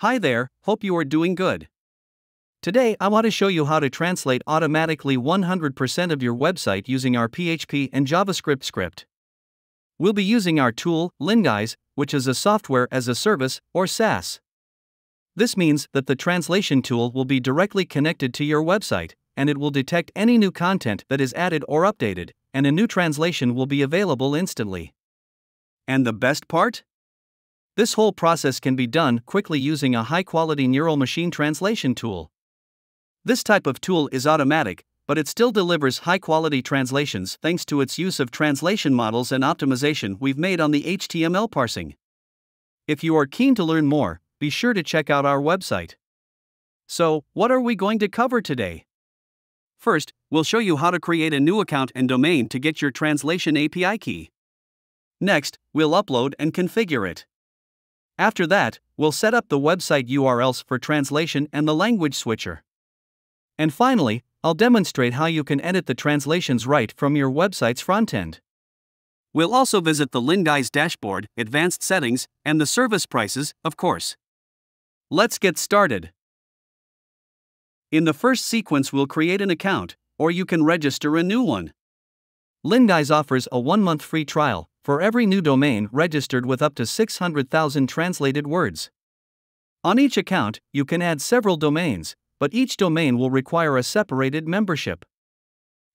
Hi there, hope you are doing good. Today I want to show you how to translate automatically 100% of your website using our PHP and JavaScript script. We'll be using our tool, Linguise, which is a software as a service, or SaaS. This means that the translation tool will be directly connected to your website, and it will detect any new content that is added or updated, and a new translation will be available instantly. And the best part? This whole process can be done quickly using a high quality neural machine translation tool. This type of tool is automatic, but it still delivers high quality translations thanks to its use of translation models and optimization we've made on the HTML parsing. If you are keen to learn more, be sure to check out our website. So, what are we going to cover today? First, we'll show you how to create a new account and domain to get your translation API key. Next, we'll upload and configure it. After that, we'll set up the website URLs for translation and the language switcher. And finally, I'll demonstrate how you can edit the translations right from your website's frontend. We'll also visit the Linguise dashboard, advanced settings, and the service prices, of course. Let's get started. In the first sequence, we'll create an account, or you can register a new one. Linguise offers a one month free trial, for every new domain registered with up to 600,000 translated words. On each account, you can add several domains, but each domain will require a separated membership.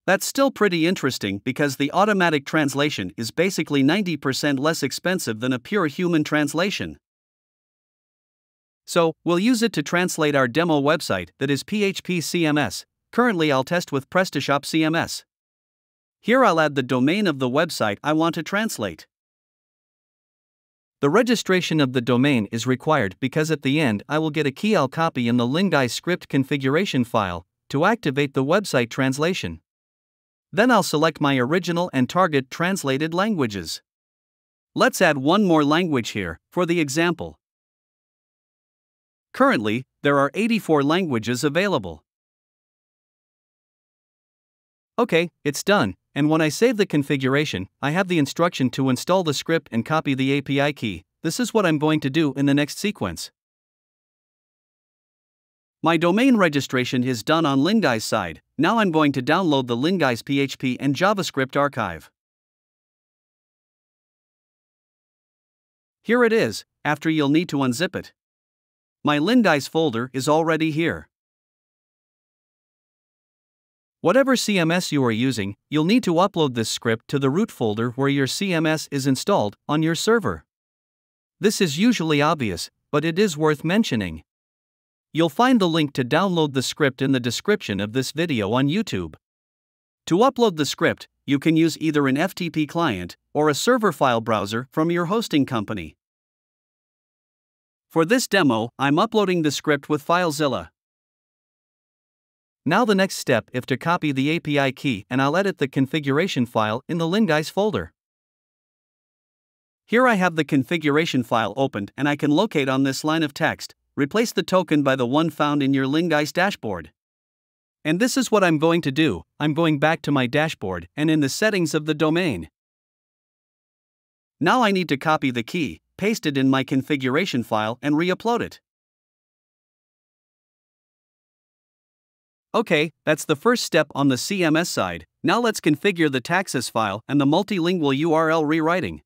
That's still pretty interesting because the automatic translation is basically 90% less expensive than a pure human translation. So, we'll use it to translate our demo website that is PHP CMS. Currently, I'll test with PrestaShop CMS. Here I'll add the domain of the website I want to translate. The registration of the domain is required because at the end I will get a key I'll copy in the Linguise script configuration file to activate the website translation. Then I'll select my original and target translated languages. Let's add one more language here, for the example. Currently, there are 84 languages available. Okay, it's done, and when I save the configuration, I have the instruction to install the script and copy the API key. This is what I'm going to do in the next sequence. My domain registration is done on Linguise side. Now I'm going to download the Linguise PHP and JavaScript archive. Here it is, after you'll need to unzip it. My Linguise folder is already here. Whatever CMS you are using, you'll need to upload this script to the root folder where your CMS is installed on your server. This is usually obvious, but it is worth mentioning. You'll find the link to download the script in the description of this video on YouTube. To upload the script, you can use either an FTP client or a server file browser from your hosting company. For this demo, I'm uploading the script with FileZilla. Now the next step is to copy the API key and I'll edit the configuration file in the Linguise folder. Here I have the configuration file opened and I can locate on this line of text, replace the token by the one found in your Linguise dashboard. And this is what I'm going to do, I'm going back to my dashboard and in the settings of the domain. Now I need to copy the key, paste it in my configuration file and re-upload it. Okay, that's the first step on the CMS side. Now let's configure the htaccess file and the multilingual URL rewriting.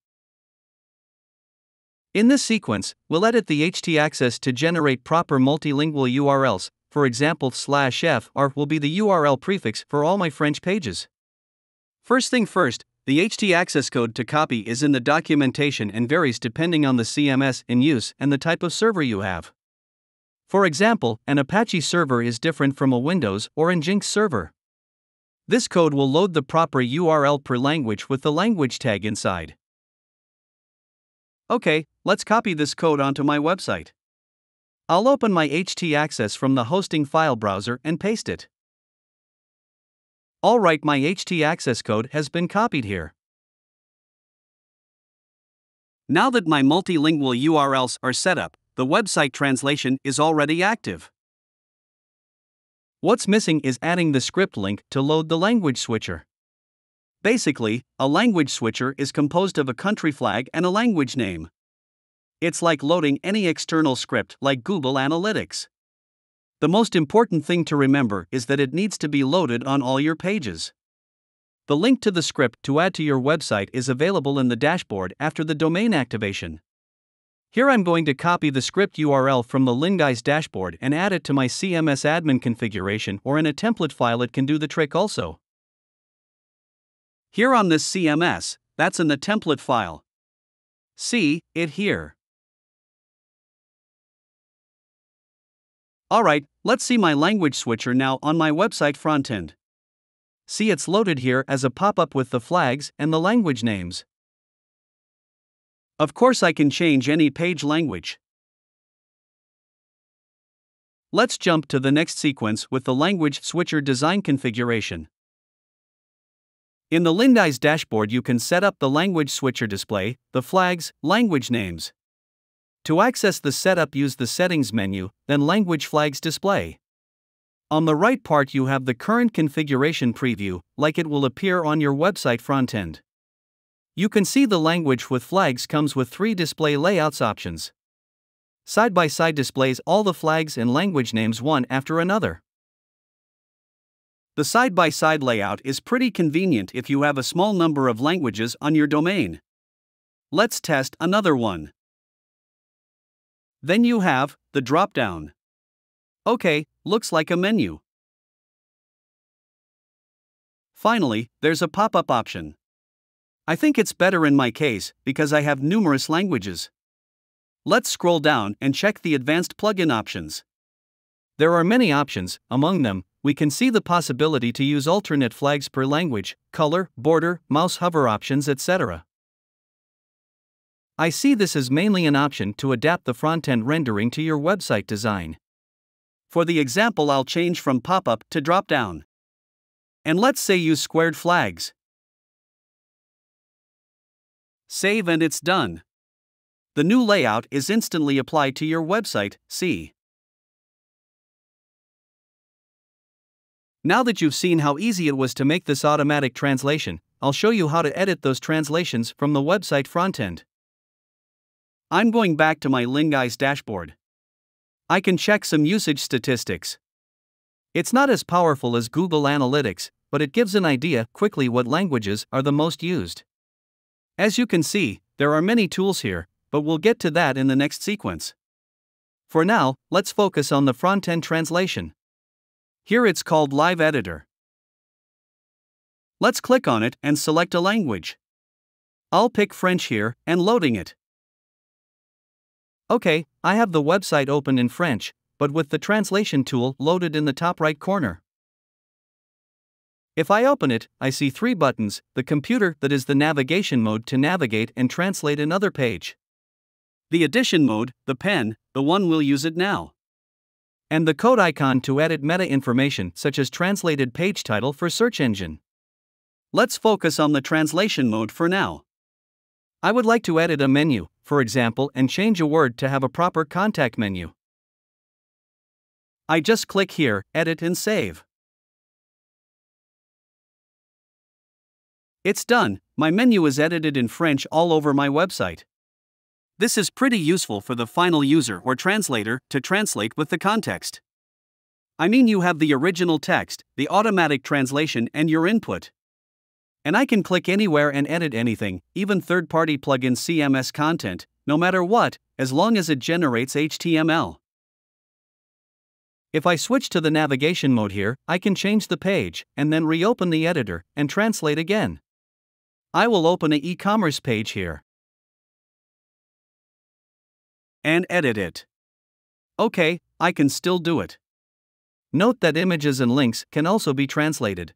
In this sequence, we'll edit the htaccess to generate proper multilingual URLs. For example, slash f r will be the URL prefix for all my French pages. First thing first, the htaccess code to copy is in the documentation and varies depending on the CMS in use and the type of server you have. For example, an Apache server is different from a Windows or Nginx server. This code will load the proper URL per language with the language tag inside. Okay, let's copy this code onto my website. I'll open my htaccess from the hosting file browser and paste it. Alright, my htaccess code has been copied here. Now that my multilingual URLs are set up, the website translation is already active. What's missing is adding the script link to load the language switcher. Basically, a language switcher is composed of a country flag and a language name. It's like loading any external script like Google Analytics. The most important thing to remember is that it needs to be loaded on all your pages. The link to the script to add to your website is available in the dashboard after the domain activation. Here I'm going to copy the script URL from the Linguise dashboard and add it to my CMS admin configuration or in a template file it can do the trick also. Here on this CMS, that's in the template file. See it here. Alright, let's see my language switcher now on my website frontend. See it's loaded here as a pop-up with the flags and the language names. Of course I can change any page language. Let's jump to the next sequence with the language switcher design configuration. In the Linguise dashboard you can set up the language switcher display, the flags, language names. To access the setup use the settings menu, then language flags display. On the right part you have the current configuration preview, like it will appear on your website frontend. You can see the language with flags comes with three display layouts options. Side by side displays all the flags and language names one after another. The side by side layout is pretty convenient if you have a small number of languages on your domain. Let's test another one. Then you have the drop down. Okay, looks like a menu. Finally, there's a pop up option. I think it's better in my case because I have numerous languages. Let's scroll down and check the advanced plugin options. There are many options, among them, we can see the possibility to use alternate flags per language, color, border, mouse hover options, etc. I see this as mainly an option to adapt the front-end rendering to your website design. For the example I'll change from pop-up to drop-down. And let's say use squared flags. Save and it's done. The new layout is instantly applied to your website, see. Now that you've seen how easy it was to make this automatic translation, I'll show you how to edit those translations from the website frontend. I'm going back to my Linguise dashboard. I can check some usage statistics. It's not as powerful as Google Analytics, but it gives an idea quickly what languages are the most used. As you can see, there are many tools here, but we'll get to that in the next sequence. For now, let's focus on the front end translation. Here it's called Live Editor. Let's click on it and select a language. I'll pick French here and loading it. Okay, I have the website open in French, but with the translation tool loaded in the top right corner. If I open it, I see three buttons the computer, that is the navigation mode to navigate and translate another page, the addition mode, the pen, the one we'll use it now, and the code icon to edit meta information such as translated page title for search engine. Let's focus on the translation mode for now. I would like to edit a menu, for example, and change a word to have a proper contact menu. I just click here, edit and save. It's done, my menu is edited in French all over my website. This is pretty useful for the final user or translator to translate with the context. I mean, you have the original text, the automatic translation, and your input. And I can click anywhere and edit anything, even third party plugin CMS content, no matter what, as long as it generates HTML. If I switch to the navigation mode here, I can change the page and then reopen the editor and translate again. I will open an e commerce page here and edit it. Okay, I can still do it. Note that images and links can also be translated.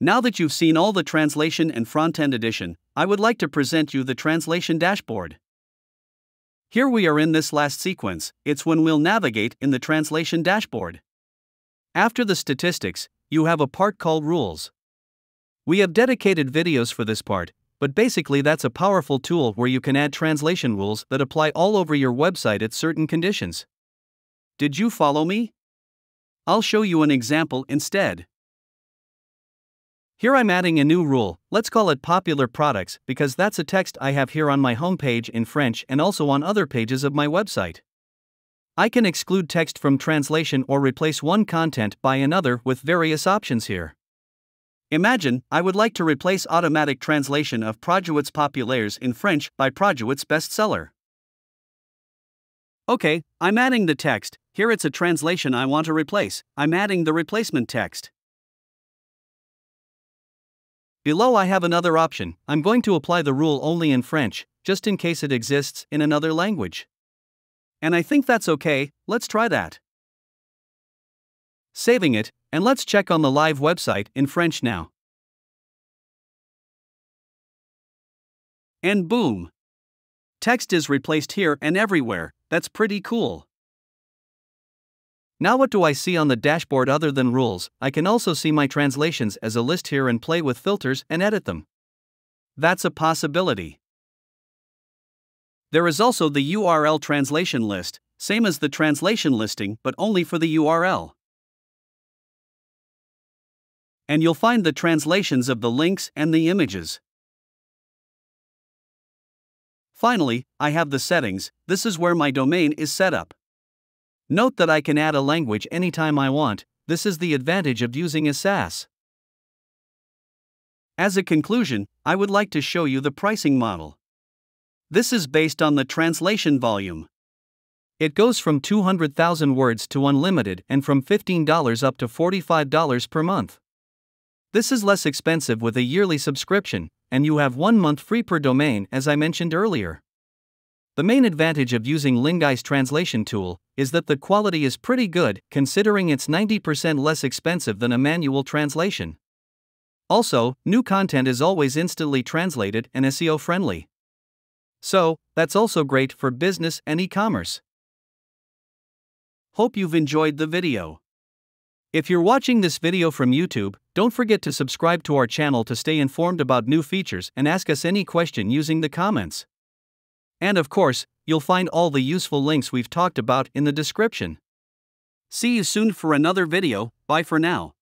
Now that you've seen all the translation and front-end edition, I would like to present you the translation dashboard. Here we are in this last sequence, it's when we'll navigate in the translation dashboard. After the statistics, you have a part called rules. We have dedicated videos for this part, but basically that's a powerful tool where you can add translation rules that apply all over your website at certain conditions. Did you follow me? I'll show you an example instead. Here I'm adding a new rule, let's call it popular products because that's a text I have here on my homepage in French and also on other pages of my website. I can exclude text from translation or replace one content by another with various options here. Imagine, I would like to replace automatic translation of Produits Populaires in French by Produits Bestseller. Okay, I'm adding the text, here it's a translation I want to replace, I'm adding the replacement text. Below I have another option, I'm going to apply the rule only in French, just in case it exists in another language. And I think that's okay, let's try that. Saving it, and let's check on the live website in French now. And boom! Text is replaced here and everywhere, that's pretty cool. Now, what do I see on the dashboard other than rules? I can also see my translations as a list here and play with filters and edit them. That's a possibility. There is also the URL translation list, same as the translation listing, but only for the URL. And you'll find the translations of the links and the images. Finally, I have the settings, this is where my domain is set up. Note that I can add a language anytime I want, this is the advantage of using a SaaS. As a conclusion, I would like to show you the pricing model. This is based on the translation volume. It goes from 200,000 words to unlimited and from $15 up to $45 per month. This is less expensive with a yearly subscription, and you have one month free per domain as I mentioned earlier. The main advantage of using Linguise's translation tool is that the quality is pretty good considering it's 90% less expensive than a manual translation. Also, new content is always instantly translated and SEO friendly. So, that's also great for business and e commerce. Hope you've enjoyed the video. If you're watching this video from YouTube, don't forget to subscribe to our channel to stay informed about new features and ask us any question using the comments. And of course, you'll find all the useful links we've talked about in the description. See you soon for another video, bye for now.